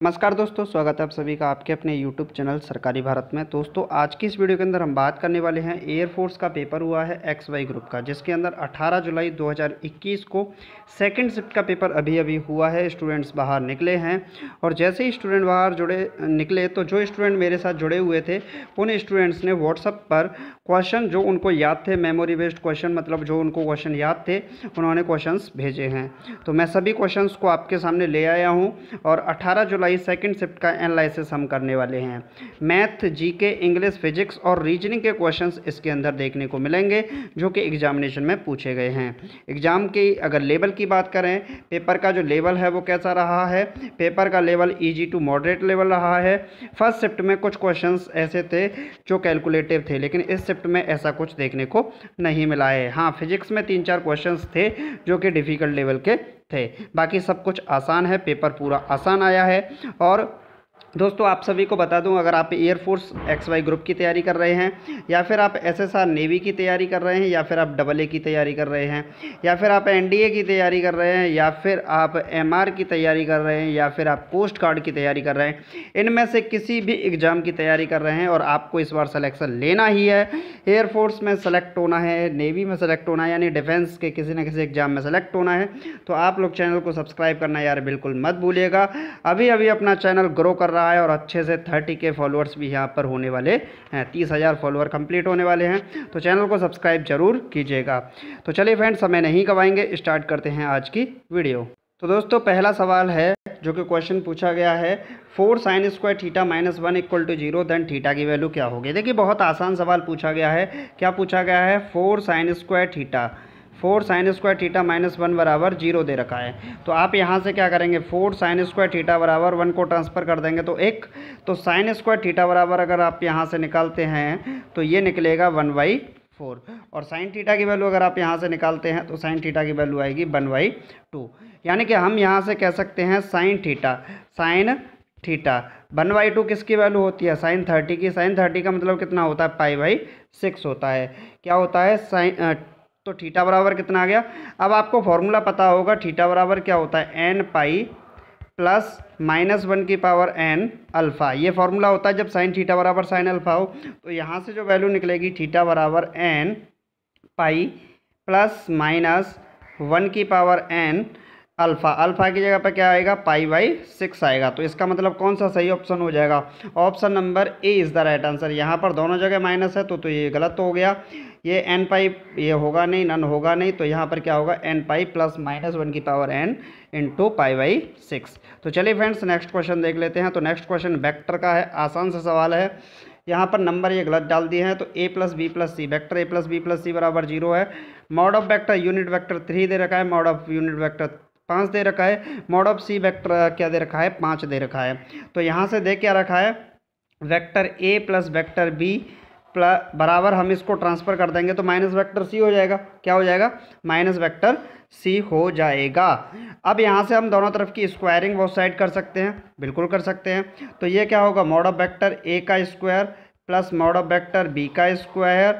नमस्कार दोस्तों, स्वागत है आप सभी का आपके अपने YouTube चैनल सरकारी भारत में। दोस्तों, आज की इस वीडियो के अंदर हम बात करने वाले हैं एयरफोर्स का पेपर हुआ है एक्स वाई ग्रुप का, जिसके अंदर 18 जुलाई 2021 को सेकंड शिफ्ट का पेपर अभी अभी हुआ है स्टूडेंट्स बाहर निकले हैं। और जैसे ही स्टूडेंट बाहर जुड़े, निकले तो जो स्टूडेंट मेरे साथ जुड़े हुए थे, उन स्टूडेंट्स ने व्हाट्सअप पर क्वेश्चन जो उनको याद थे मेमोरी बेस्ड क्वेश्चन मतलब जो उनको क्वेश्चन याद थे, उन्होंने क्वेश्चन भेजे हैं। तो मैं सभी क्वेश्चन को आपके सामने ले आया हूँ और अठारह जुलाई जुलाई सेकेंड शिफ्ट का एनालिसिस हम करने वाले हैं। मैथ, जीके, इंग्लिश, फिजिक्स और रीजनिंग के क्वेश्चंस इसके अंदर देखने को मिलेंगे, जो कि एग्जामिनेशन में पूछे गए हैं। एग्ज़ाम की अगर लेवल की बात करें, पेपर का जो लेवल है वो कैसा रहा है? पेपर का level easy to moderate level रहा है। फ़र्स्ट शिफ्ट में कुछ क्वेश्चन ऐसे थे जो कैलकुलेटिव थे, लेकिन इस शिफ्ट में ऐसा कुछ देखने को नहीं मिला है। हाँ फिजिक्स में तीन चार क्वेश्चन थे जो कि डिफ़िकल्ट लेवल के थे। बाकी सब कुछ आसान है पेपर पूरा आसान आया है और दोस्तों, आप सभी को बता दूँ, अगर आप एयरफोर्स एक्स वाई ग्रुप की तैयारी कर रहे हैं, या फिर आप एसएसआर नेवी की तैयारी कर रहे हैं, या फिर आप डबल ए की तैयारी कर रहे हैं, या फिर आप एनडीए की तैयारी कर रहे हैं, या फिर आप एमआर की तैयारी कर रहे हैं, या फिर आप पोस्ट कार्ड की तैयारी कर रहे हैं, इनमें से किसी भी एग्ज़ाम की तैयारी कर रहे हैं और आपको इस बार सलेक्शन लेना ही है। एयरफोर्स में सेलेक्ट होना है नेवी में सेलेक्ट होना है, यानी डिफेंस के किसी न किसी एग्ज़ाम में सेलेक्ट होना है। तो आप लोग चैनल को सब्सक्राइब करना यार बिल्कुल मत भूलिएगा। अभी अभी अपना चैनल ग्रो कर रहा है और अच्छे से थर्टी के फॉलोअर्स भी यहाँ पर होने वाले हैं, तीस हज़ार फॉलोअर कंप्लीट होने वाले हैं। तो चैनल को सब्सक्राइब ज़रूर कीजिएगा। तो चलिए फ्रेंड्स, समय नहीं कवाएँगे स्टार्ट करते हैं आज की वीडियो। तो दोस्तों, पहला सवाल है, जो कि क्वेश्चन पूछा गया है, four sine square theta minus one equal to zero, then theta की वैल्यू क्या होगी? देखिए, बहुत आसान सवाल पूछा गया है। क्या पूछा गया है? Four sine square theta. Four sine square theta minus one बराबर ज़ीरो दे रखा है। तो आप यहाँ से क्या करेंगे? फोर साइन स्क्वायर थीटा बराबर वन को ट्रांसफ़र कर देंगे तो एक। तो साइन स्क्वायर थीटा बराबर अगर आप यहाँ से निकालते हैं तो ये निकलेगा वन बाई फोर। और साइन थीटा की वैल्यू अगर आप यहाँ से निकालते हैं तो साइन थीटा की वैल्यू आएगी वन बाई टू। यानी कि हम यहाँ से कह सकते हैं sine theta sine theta. One by two किसकी वैल्यू होती है? साइन थर्टी की। साइन थर्टी का मतलब कितना होता है? पाई बाई सिक्स होता है। क्या होता है? साइन तो ठीठा बराबर कितना आ गया? अब आपको फॉर्मूला पता होगा थीटा बराबर क्या होता है? N pi plus minus one की पावर एन अल्फ़ा ये फॉर्मूला होता है जब साइन थीटा बराबर साइन अल्फ़ा हो तो यहाँ से जो वैल्यू निकलेगी थीटा बराबर N pi plus minus one की पावर एन अल्फ़ा। अल्फ़ा की जगह पर क्या आएगा? पाई बाई सिक्स आएगा। तो इसका मतलब कौन सा सही ऑप्शन हो जाएगा? Option number A is the right answer. यहाँ पर दोनों जगह माइनस है तो तो ये गलत हो गया। ये एन पाई, ये होगा नहीं नन होगा नहीं तो यहाँ पर क्या होगा? N pi plus minus one की power N into pi by six. तो चलिए फ्रेंड्स, नेक्स्ट क्वेश्चन देख लेते हैं। तो नेक्स्ट क्वेश्चन वेक्टर का है, आसान सा सवाल है। यहाँ पर नंबर ये गलत डाल दिए हैं तो A plus B plus C vector A plus B plus C बराबर ज़ीरो है। Mod of vector unit vector three दे रखा है। मॉड ऑफ़ यूनिट वैक्टर पाँच दे रखा है मॉड ऑफ़ सी वैक्टर क्या दे रखा है? पाँच दे रखा है। तो यहाँ से दे क्या रखा है? Vector A plus vector B plus बराबर हम इसको ट्रांसफ़र कर देंगे तो माइनस वेक्टर सी हो जाएगा। क्या हो जाएगा? माइनस वेक्टर सी हो जाएगा। अब यहाँ से हम दोनों तरफ़ की स्क्वायरिंग वो साइड कर सकते हैं। बिल्कुल कर सकते हैं। तो ये क्या होगा? मॉड ऑफ़ वेक्टर ए का square plus mod of vector B का square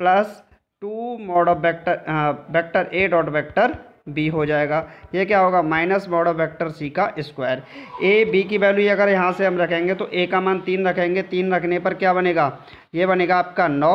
plus two mod of vector vector A dot vector B हो जाएगा। ये क्या होगा? Minus mod of vector C का स्क्वायर। ए, बी की वैल्यू अगर यहाँ से हम रखेंगे तो ए का मान तीन रखेंगे। तीन रखने पर क्या बनेगा? ये बनेगा आपका नौ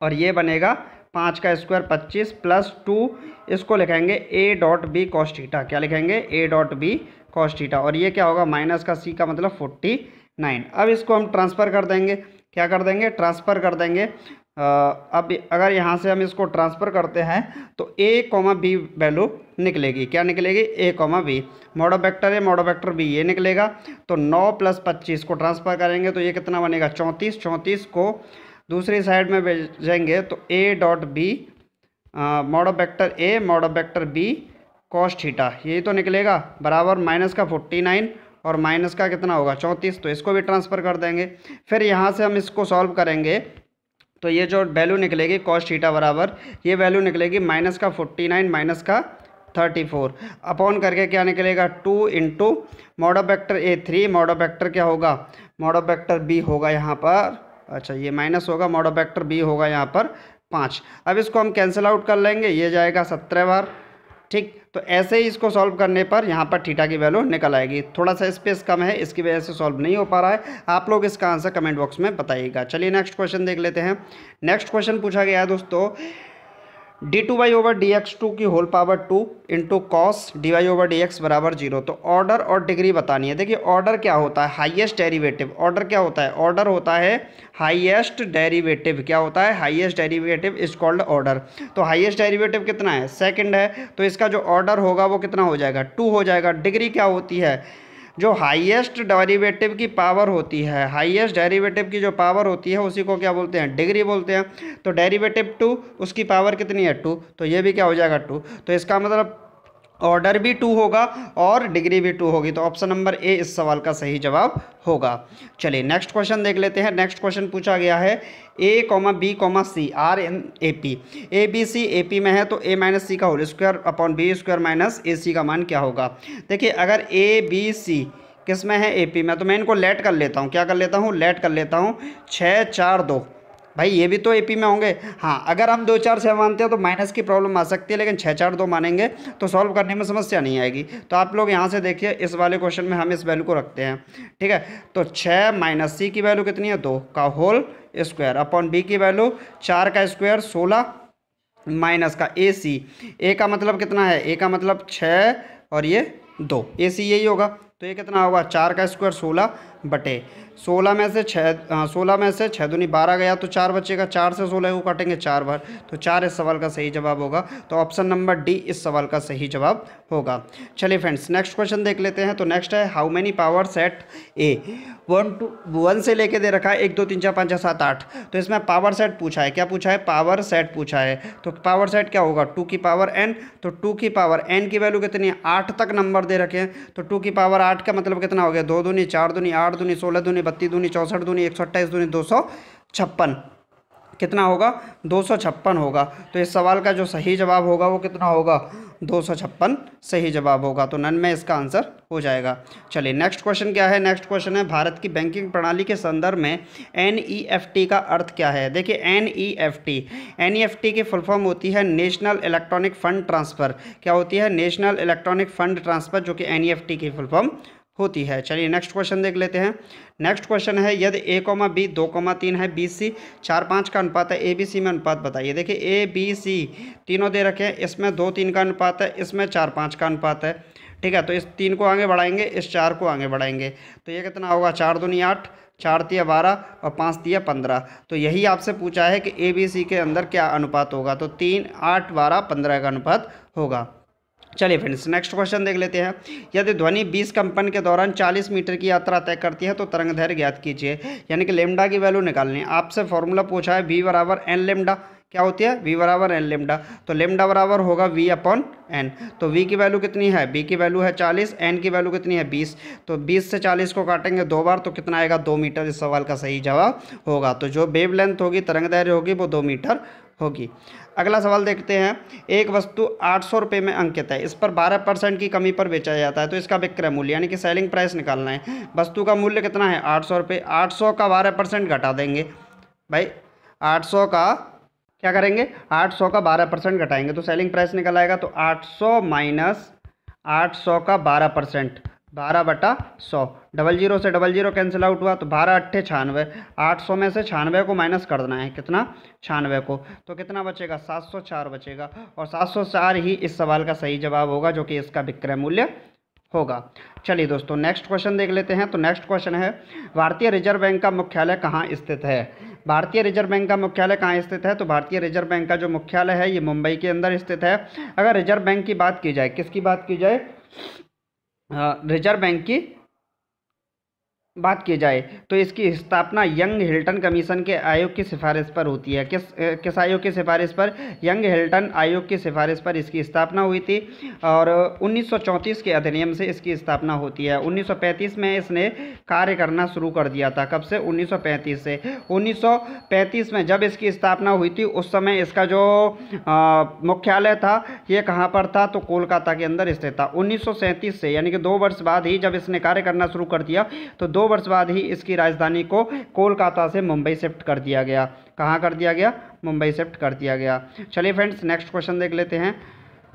और ये बनेगा पाँच का स्क्वायर पच्चीस प्लस टू। इसको लिखेंगे ए डॉट बी कॉस्टीटा क्या लिखेंगे? ए डॉट बी कॉस्टीटा और ये क्या होगा? माइनस का सी का मतलब फोर्टी नाइन। अब इसको हम ट्रांसफ़र कर देंगे। क्या कर देंगे? ट्रांसफ़र कर देंगे। अब अगर यहाँ से हम इसको ट्रांसफ़र करते हैं तो ए कॉमा बी वैल्यू निकलेगी। क्या निकलेगी? A comma B mod vector A mod vector B ये निकलेगा। तो नौ प्लस पच्चीस को ट्रांसफ़र करेंगे तो ये कितना बनेगा? चौंतीस। चौंतीस को दूसरी साइड में भेजेंगे तो A dot B mod vector A mod vector B cos theta यही तो निकलेगा। बराबर माइनस का फोर्टी नाइन और माइनस का कितना होगा? चौंतीस। तो इसको भी ट्रांसफ़र कर देंगे। फिर यहाँ से हम इसको सॉल्व करेंगे। तो ये जो वैल्यू निकलेगी कॉस्ट थीटा बराबर, ये वैल्यू निकलेगी माइनस का फोर्टी नाइन माइनस का थर्टी फोर अपॉन करके क्या निकलेगा? Two into mod vector A three mod vector क्या होगा? मॉडो वैक्टर बी होगा यहाँ पर। अच्छा ये माइनस होगा मॉडो वैक्टर बी होगा यहाँ पर पाँच। अब इसको हम कैंसिल आउट कर लेंगे, ये जाएगा सत्रह बार। ठीक तो ऐसे ही इसको सॉल्व करने पर यहाँ पर थीटा की वैल्यू निकल आएगी। थोड़ा सा स्पेस कम है, इसकी वजह से सॉल्व नहीं हो पा रहा है। आप लोग इसका आंसर कमेंट बॉक्स में बताइएगा। चलिए नेक्स्ट क्वेश्चन देख लेते हैं। नेक्स्ट क्वेश्चन पूछा गया है दोस्तों D two Y over D X two की whole power two into cos D Y over D X बराबर ज़ीरो तो ऑर्डर और डिग्री बतानी है। देखिए ऑर्डर क्या होता है? हाईएस्ट डेरिवेटिव ऑर्डर क्या होता है? ऑर्डर होता है हाईएस्ट डेरिवेटिव क्या होता है? Highest derivative is called order तो हाईएस्ट डेरिवेटिव कितना है? सेकंड है। तो इसका जो ऑर्डर होगा वो कितना हो जाएगा? टू हो जाएगा। डिग्री क्या होती है? जो हाईएस्ट डेरिवेटिव की पावर होती है हाईएस्ट डेरिवेटिव की जो पावर होती है, उसी को क्या बोलते हैं? डिग्री बोलते हैं। तो डेरिवेटिव टू उसकी पावर कितनी है? टू तो ये भी क्या हो जाएगा टू तो इसका मतलब ऑर्डर भी टू होगा और डिग्री भी टू होगी। तो ऑप्शन नंबर ए इस सवाल का सही जवाब होगा। चलिए, नेक्स्ट क्वेश्चन देख लेते हैं। नेक्स्ट क्वेश्चन पूछा गया है A comma B comma C, are N A P. A B C A P में है तो ए माइनस सी का whole square upon B square minus A C का मान क्या होगा? देखिए, अगर ए बी सी किसमें है ए पी में? तो मैं इनको लेट कर लेता हूँ। क्या कर लेता हूँ? लेट कर लेता हूँ। छः चार दो। भाई, ये भी तो एपी में होंगे। हाँ अगर हम दो चार छः मानते हैं तो माइनस की प्रॉब्लम आ सकती है, लेकिन छः चार दो मानेंगे तो सॉल्व करने में समस्या नहीं आएगी। तो आप लोग यहाँ से देखिए, इस वाले क्वेश्चन में हम इस वैल्यू को रखते हैं, ठीक है? तो छः माइनस सी की वैल्यू कितनी है? दो का होल स्क्वायर अपॉन बी की वैल्यू चार का स्क्वायर सोलह माइनस का ए सी ए का मतलब कितना है? ए का मतलब छः और ये दो। ए सी यही होगा। तो ये कितना होगा? चार का स्क्वायर सोलह बटे। सोलह में से छः सोलह में से छः दूनी बारह गया तो चार बचेगा। चार से सोलह को काटेंगे चार बार तो चार इस सवाल का सही जवाब होगा। तो ऑप्शन नंबर डी इस सवाल का सही जवाब होगा। चलिए फ्रेंड्स नेक्स्ट क्वेश्चन देख लेते हैं। तो नेक्स्ट है how many power set A one two one से लेके दे रखा है। एक, दो, तीन, चार, पाँच छः सात, आठ। तो इसमें पावर सेट पूछा है। क्या पूछा है? पावर सेट पूछा है। तो पावर सेट क्या होगा? टू की पावर एन तो टू की पावर एन की वैल्यू कितनी है? आठ तक नंबर दे रखे हैं। तो टू की पावर आठ का मतलब कितना हो गया? दो दूनी, चार दूनी, आठ दूनी, सोलह दूनी, बत्तीस दूनी, चौंसठ दूनी, एक सौ अट्ठाईस दूनी, दो सौ छप्पन। कितना होगा? दो सौ छप्पन होगा। तो इस सवाल का जो सही जवाब होगा वो कितना होगा? दो सौ छप्पन सही जवाब होगा। तो नन में इसका आंसर हो जाएगा। चलिए नेक्स्ट क्वेश्चन क्या है? नेक्स्ट क्वेश्चन है, भारत की बैंकिंग प्रणाली के संदर्भ में एन ई एफ़ टी का अर्थ क्या है? देखिए N E F T N E F T की फुल फॉर्म होती है नेशनल इलेक्ट्रॉनिक फंड ट्रांसफ़र क्या होती है? नेशनल इलेक्ट्रॉनिक फंड ट्रांसफ़र जो कि एन ई एफ़ टी की फुल फॉर्म होती है। चलिए नेक्स्ट क्वेश्चन देख लेते हैं। नेक्स्ट क्वेश्चन है, यदि ए कोमा बी दो कोमा तीन है बी सी चार, पाँच का अनुपात है ए बी सी में अनुपात बताइए। देखिए ए बी सी तीनों दे रखे हैं, इसमें दो, तीन का अनुपात है, इसमें चार, पाँच का अनुपात है। ठीक है तो इस तीन को आगे बढ़ाएँगे, इस चार को आगे बढ़ाएँगे। तो ये कितना होगा, चार दूनी आठ, चार तिया बारह और पाँच तिया पंद्रह। तो यही आपसे पूछा है कि ए बी सी के अंदर क्या अनुपात होगा। तो तीन, आठ, बारह, पंद्रह का अनुपात होगा। चलिए फ्रेंड्स नेक्स्ट क्वेश्चन देख लेते हैं। यदि ध्वनि 20 कंपन के दौरान 40 मीटर की यात्रा तय करती है तो तरंग धैर्य ज्ञात कीजिए। यानी कि लेमडा की वैल्यू निकालनी है। आपसे फॉर्मूला पूछा है वी बराबर एन लेमडा क्या होती है? वी बराबर एन लेमडा तो लेमडा बराबर होगा वी अपॉन एन तो वी की वैल्यू कितनी है? बी की वैल्यू है चालीस एन की वैल्यू कितनी है? बीस। तो बीस से चालीस को काटेंगे दो बार तो कितना आएगा? दो मीटर। इस सवाल का सही जवाब होगा। तो जो वेव लेंथ होगी तरंग होगी, वो दो मीटर होगी। अगला सवाल देखते हैं। एक वस्तु आठ सौ रुपये में अंकित है। इस पर बारह परसेंट की कमी पर बेचा जाता है तो इसका विक्रय मूल्य, यानी कि सेलिंग प्राइस निकालना है। वस्तु का मूल्य कितना है? आठ सौ रुपये आठ सौ का बारह परसेंट घटा देंगे। भाई, आठ सौ का क्या करेंगे? आठ सौ का बारह परसेंट घटाएँगे तो सेलिंग प्राइस निकल आएगा तो आठ सौ माइनस आठ सौ का बारह परसेंट। बारह बटा सौ। डबल ज़ीरो से डबल ज़ीरो कैंसिल आउट हुआ तो बारह अट्ठे छानवे। आठ सौ में से छानवे को माइनस कर देना है। कितना? छानवे को। तो कितना बचेगा? सात सौ चार बचेगा। और सात सौ चार ही इस सवाल का सही जवाब होगा, जो कि इसका विक्रय मूल्य होगा। चलिए दोस्तों नेक्स्ट क्वेश्चन देख लेते हैं। तो नेक्स्ट क्वेश्चन है, भारतीय रिज़र्व बैंक का मुख्यालय कहाँ स्थित है? भारतीय रिज़र्व बैंक का मुख्यालय कहाँ स्थित है? तो भारतीय रिज़र्व बैंक का जो मुख्यालय है, ये मुंबई के अंदर स्थित है। अगर रिज़र्व बैंक की बात की जाए, किसकी बात की जाए? रिज़र्व बैंक की बात की जाए तो इसकी स्थापना यंग हिल्टन कमीशन के आयोग की सिफारिश पर होती है। किस किस आयोग की सिफारिश पर? यंग हिल्टन आयोग की सिफारिश पर इसकी स्थापना हुई थी और 1934 के अधिनियम से इसकी स्थापना होती है। 1935 में इसने कार्य करना शुरू कर दिया था। कब से? 1935 से 1935 में जब इसकी स्थापना हुई थी, उस समय इसका जो मुख्यालय था, ये कहाँ पर था? तो कोलकाता के अंदर स्थित था। उन्नीस सौ सैंतीस से, यानी कि दो वर्ष बाद ही जब इसने कार्य करना शुरू कर दिया तो दो वर्ष बाद ही इसकी राजधानी को कोलकाता से मुंबई शिफ्ट कर दिया गया। कहाँ कर दिया गया? मुंबई शिफ्ट कर दिया गया। चलिए फ्रेंड्स, नेक्स्ट क्वेश्चन देख लेते हैं।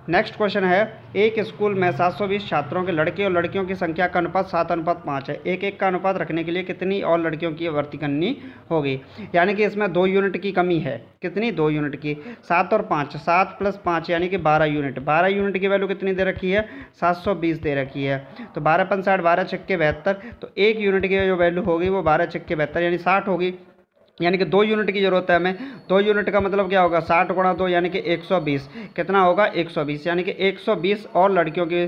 नेक्स्ट क्वेश्चन है, एक स्कूल में 720 छात्रों के लड़के और लड़कियों की संख्या का अनुपात सात, अनुपात पाँच है। एक एक का अनुपात रखने के लिए कितनी और लड़कियों की भर्ती करनी होगी? यानी कि इसमें दो यूनिट की कमी है। कितनी? दो यूनिट की। सात और पाँच, सात प्लस पाँच यानी कि बारह यूनिट बारह यूनिट की वैल्यू कितनी दे रखी है? सात सौ बीस दे रखी है। तो बारह पंसाठ बारह छक्के बहत्तर तो एक यूनिट की जो वैल्यू होगी वो बारह छक्के बहत्तर यानी साठ होगी। यानी कि दो यूनिट की ज़रूरत है हमें। दो यूनिट का मतलब क्या होगा? साठ गुणा दो यानी कि एक सौ बीस। कितना होगा? एक सौ बीस। यानी कि एक सौ बीस और लड़कियों की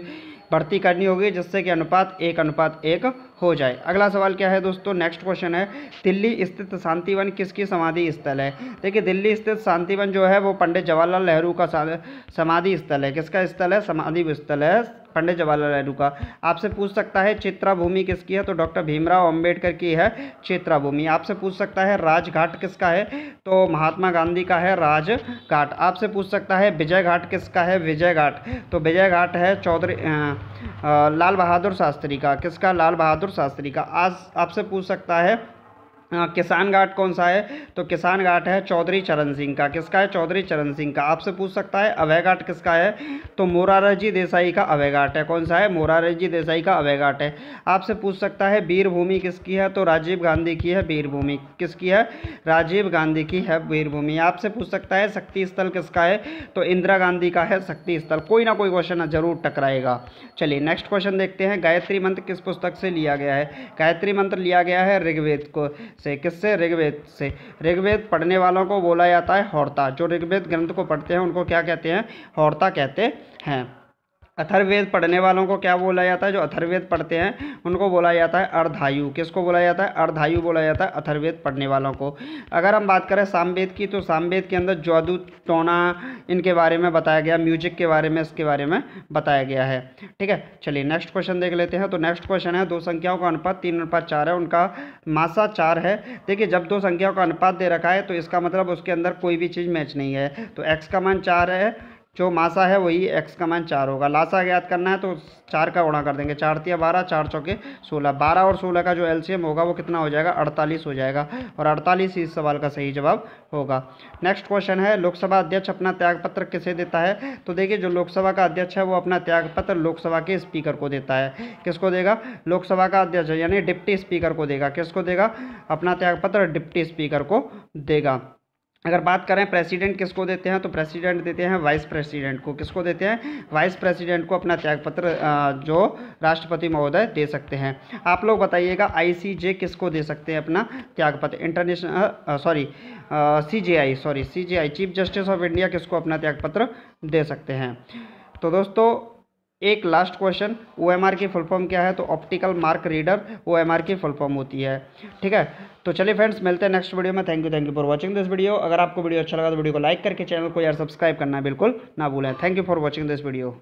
भर्ती करनी होगी, जिससे कि अनुपात एक अनुपात एक हो जाए। अगला सवाल क्या है दोस्तों? नेक्स्ट क्वेश्चन है, दिल्ली स्थित शांतिवन किसकी समाधि स्थल है? देखिए, दिल्ली स्थित शांतिवन जो है, वो पंडित जवाहरलाल नेहरू का समाधि स्थल है। किसका स्थल है? समाधि स्थल है पंडित जवाहरलाल नेहरू का। आपसे पूछ सकता है चित्रा भूमि किसकी है? तो डॉक्टर भीमराव अंबेडकर की है चित्रा भूमि आपसे पूछ सकता है, राजघाट किसका है? तो महात्मा गांधी का है राजघाट। आपसे पूछ सकता है विजय घाट किसका है? विजय घाट तो विजय घाट है चौधरी लाल बहादुर शास्त्री का। किसका लाल बहादुर शास्त्री का? आज आपसे पूछ सकता है किसान घाट कौन सा है? तो किसान घाट है चौधरी चरण सिंह का। किसका है? चौधरी चरण सिंह का। आपसे पूछ सकता है, अभय घाट किसका है? तो मोरारजी देसाई का अभय घाट है। कौन सा है? मोरारजी देसाई का अभय घाट है। आपसे पूछ सकता है, वीरभूमि किसकी है? तो राजीव गांधी की है। वीरभूमि किसकी है? राजीव गांधी की है वीरभूमि। आपसे पूछ सकता है, शक्ति स्थल किसका है? तो इंदिरा गांधी का है शक्ति स्थल। कोई ना कोई क्वेश्चन ज़रूर टकराएगा। चलिए नेक्स्ट क्वेश्चन देखते हैं। गायत्री मंत्र किस पुस्तक से लिया गया है? गायत्री मंत्र लिया गया है ऋग्वेद को। से, किससे? ऋग्वेद से। ऋग्वेद पढ़ने वालों को बोला जाता है हौरता। जो ऋग्वेद ग्रंथ को पढ़ते हैं, उनको क्या कहते हैं? हौरता कहते हैं। अथर्वेद पढ़ने वालों को क्या बोला जाता है? जो अथर्वेद पढ़ते हैं, उनको बोला जाता है अर्धायु। किसको बोला जाता है? अर्धायु बोला जाता है अथर्वेद पढ़ने वालों को। अगर हम बात करें सामवेद की तो सामवेद के अंदर जादू टोना, इनके बारे में बताया गया, म्यूज़िक के बारे में, इसके बारे में बताया गया है। ठीक है, चलिए नेक्स्ट क्वेश्चन देख लेते हैं। तो नेक्स्ट क्वेश्चन है, दो संख्याओं का अनुपात तीन, अनुपात चार है, उनका मासा चार है। देखिए, जब दो संख्याओं का अनुपात दे रखा है तो इसका मतलब उसके अंदर कोई भी चीज़ मैच नहीं है। तो एक्स का मान चार है जो मासा है वही एक्स का मान चार होगा। लासा ज्ञात करना है तो चार का गुणा कर देंगे। चार तिया बारह, चार चौके सोलह। बारह और सोलह का जो एलसीएम होगा वो कितना हो जाएगा? अड़तालीस हो जाएगा। और अड़तालीस इस सवाल का सही जवाब होगा। नेक्स्ट क्वेश्चन है, लोकसभा अध्यक्ष अपना त्यागपत्र किसे देता है? तो देखिए, जो लोकसभा का अध्यक्ष है वो अपना त्यागपत्र लोकसभा के स्पीकर को देता है। किसको देगा? लोकसभा का अध्यक्ष, यानी डिप्टी स्पीकर को देगा। किसको देगा? अपना त्यागपत्र डिप्टी स्पीकर को देगा। अगर बात करें प्रेसिडेंट किसको देते हैं तो प्रेसिडेंट देते हैं वाइस प्रेसिडेंट को। किसको देते हैं? वाइस प्रेसिडेंट को अपना त्यागपत्र जो राष्ट्रपति महोदय दे सकते हैं। आप लोग बताइएगा आईसीजे किसको दे सकते हैं अपना त्यागपत्र? International sorry CJI sorry CJI chief justice of India किसको अपना त्यागपत्र दे सकते हैं? तो दोस्तों एक last question O M R की फुल फॉर्म क्या है? तो optical mark reader O M R की फुल फॉर्म होती है। ठीक है? तो चलिए फ्रेंड्स मिलते हैं नेक्स्ट वीडियो में। Thank you thank you for watching this video अगर आपको वीडियो अच्छा लगा तो वीडियो को लाइक करके चैनल को यार सब्सक्राइब करना बिल्कुल ना भूलें। Thank you for watching this video